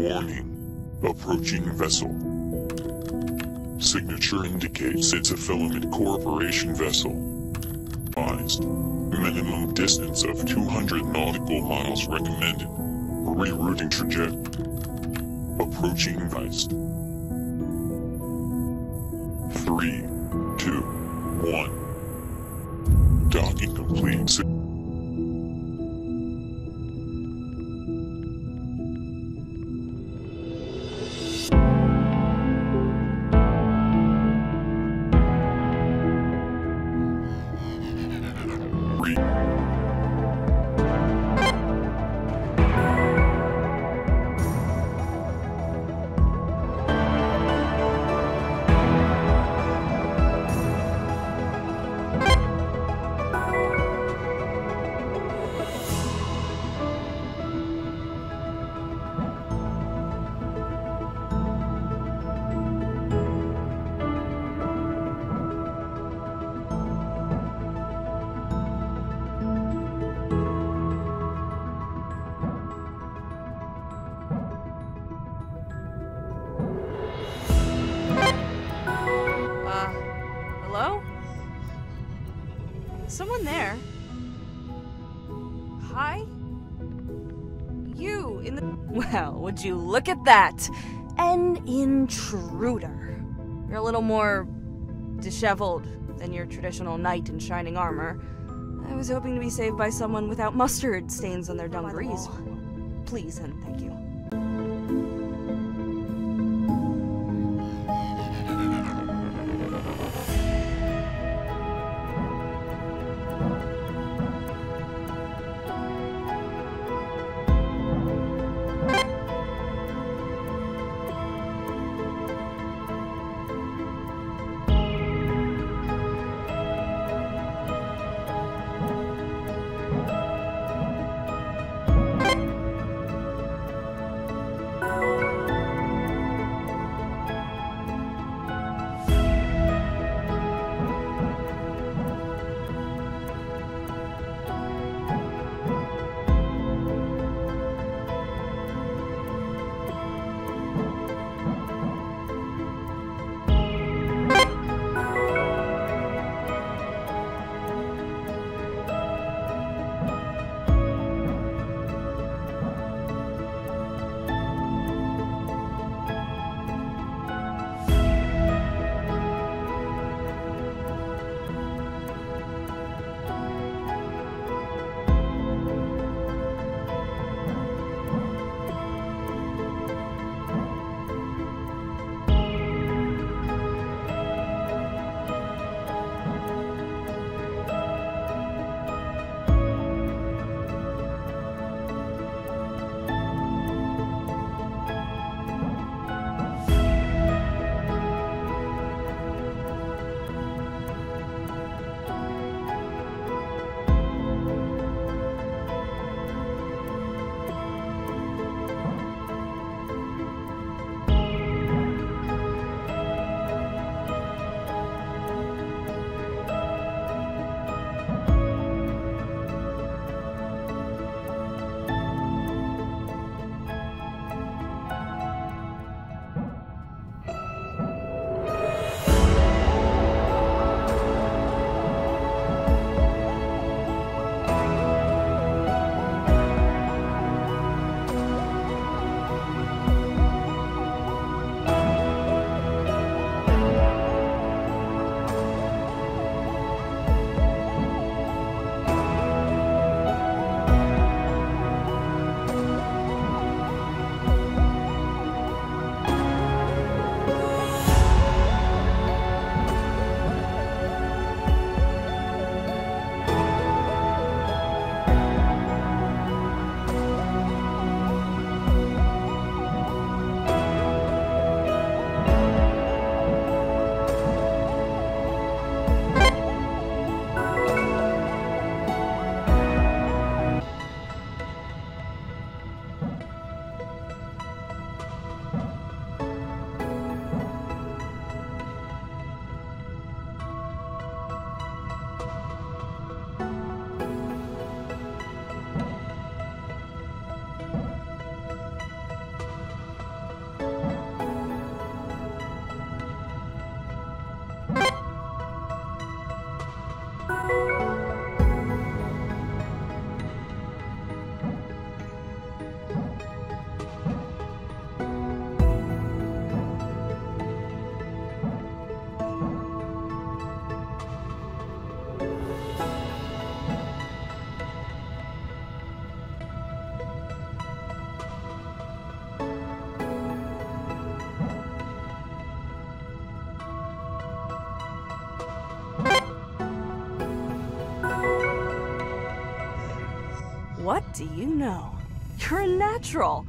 Warning. Approaching vessel. Signature indicates it's a Filament Corporation vessel. Advised. Minimum distance of 200 nautical miles recommended. Rerouting trajectory. Approaching advised. Three, two, one. Docking complete. Someone there? Hi? You in the. Well, would you look at that? An intruder. You're a little more disheveled than your traditional knight in shining armor. I was hoping to be saved by someone without mustard stains on their dungarees. Please and thank you. What do you know? You're a natural.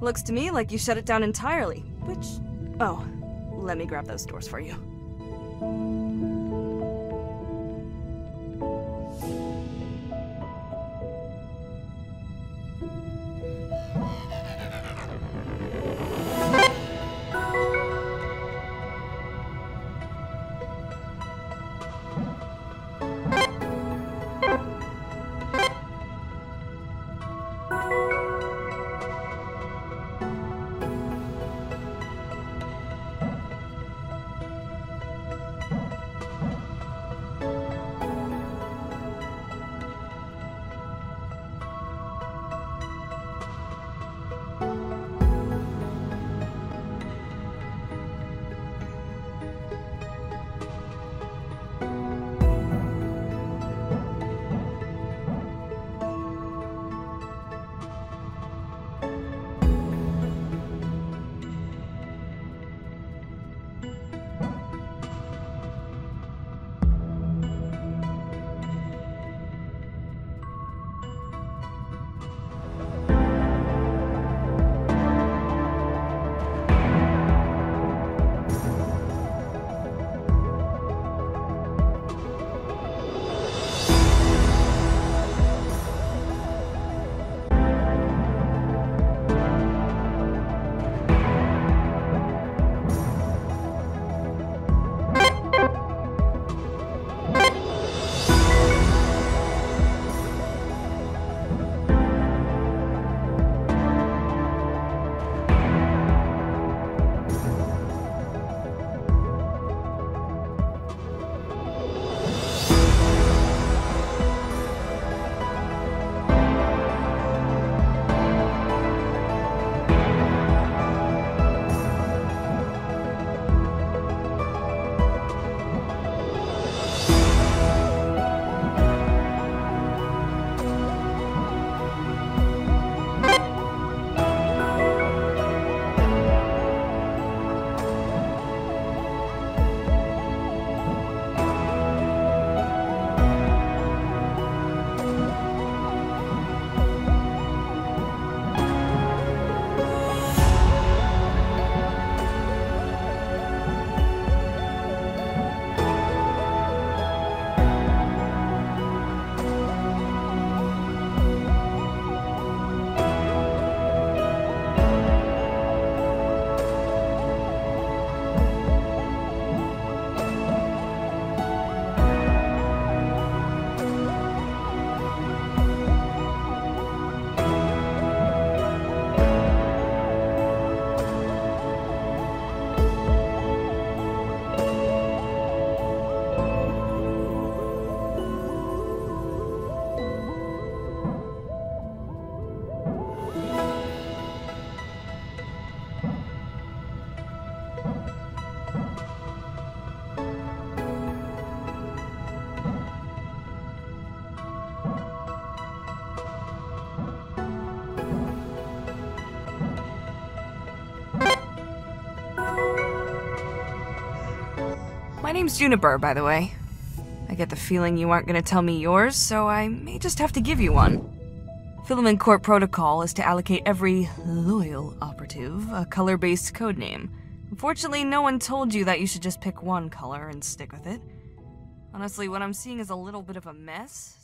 Looks to me like you shut it down entirely, which. Oh, let me grab those doors for you. Name's Juniper, by the way. I get the feeling you aren't going to tell me yours, so I may just have to give you one. Filament Corp protocol is to allocate every loyal operative a color based codename. Unfortunately, no one told you that you should just pick one color and stick with it. Honestly, what I'm seeing is a little bit of a mess,